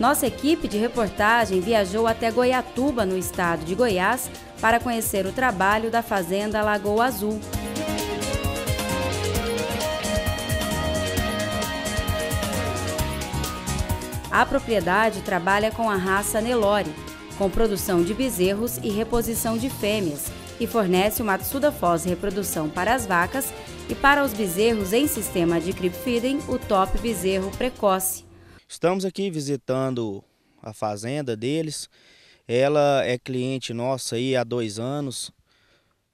Nossa equipe de reportagem viajou até Goiatuba, no estado de Goiás, para conhecer o trabalho da Fazenda Lagoa Azul. A propriedade trabalha com a raça Nelore, com produção de bezerros e reposição de fêmeas, e fornece o Matsuda Foz Reprodução para as vacas e para os bezerros em sistema de creep feeding, o Top Bezerro Precoce. Estamos aqui visitando a fazenda deles. Ela é cliente nossa aí há dois anos.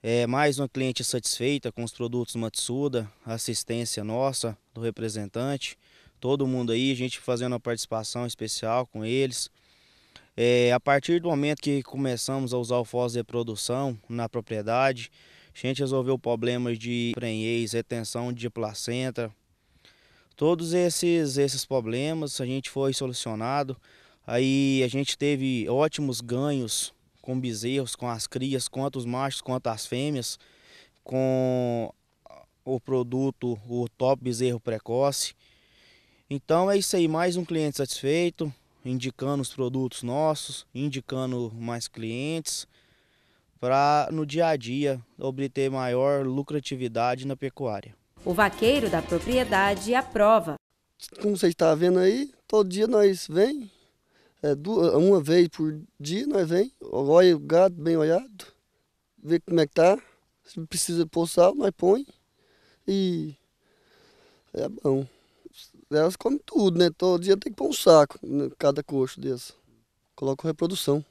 É mais uma cliente satisfeita com os produtos Matsuda, assistência nossa do representante todo mundo aí, a gente fazendo uma participação especial com eles. É, a partir do momento que começamos a usar o fós de reprodução na propriedade, a gente resolveu problemas de prenhez, retenção de placenta. Todos esses, esses problemas a gente foi solucionado. Aí a gente teve ótimos ganhos com bezerros, com as crias, quanto os machos, quanto as fêmeas, com o produto, o top bezerro precoce. Então é isso aí, mais um cliente satisfeito, indicando os produtos nossos, indicando mais clientes, para no dia a dia obter maior lucratividade na pecuária. O vaqueiro da propriedade aprova. Como você está vendo aí, todo dia nós vem, é, duas, uma vez por dia nós vem, olha o gado bem olhado, vê como é que tá, se precisa pôr sal, nós põe e é bom elas comem tudo, né? Todo dia tem que pôr um saco, né? cada coxo desse. Coloco reprodução.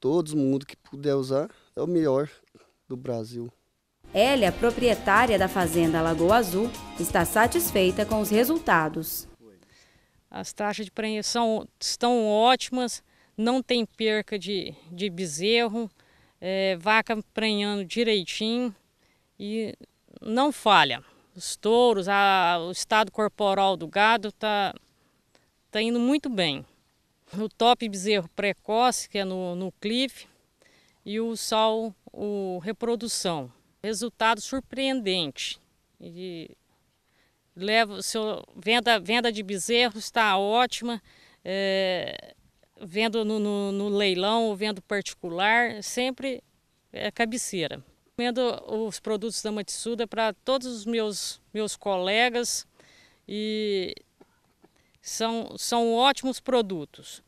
Todo mundo que puder usar é o melhor do Brasil. Elia, proprietária da fazenda Lagoa Azul, está satisfeita com os resultados. As taxas de prenhão estão ótimas, não tem perca de, de bezerro, é, vaca prenhando direitinho e não falha os touros, a, o estado corporal do gado está tá indo muito bem. O top bezerro precoce, que é no, no cliff, e o sal, o reprodução. Resultado surpreendente. E leva, seu, venda, venda de bezerros está ótima. É, vendo no, no, no leilão vendo particular, sempre é cabeceira. Recomendo os produtos da Matsuda para todos os meus, meus colegas e são, são ótimos produtos.